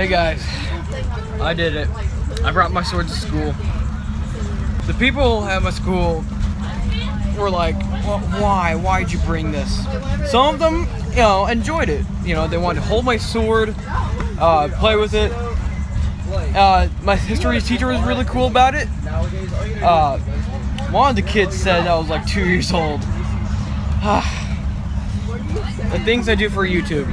Hey guys, I did it. I brought my sword to school. The people at my school were like, well, why? Why'd you bring this? Some of them, you know, enjoyed it. You know, they wanted to hold my sword, uh, play with it. Uh, my history teacher was really cool about it. Uh, one of the kids said I was like two years old. the things I do for YouTube.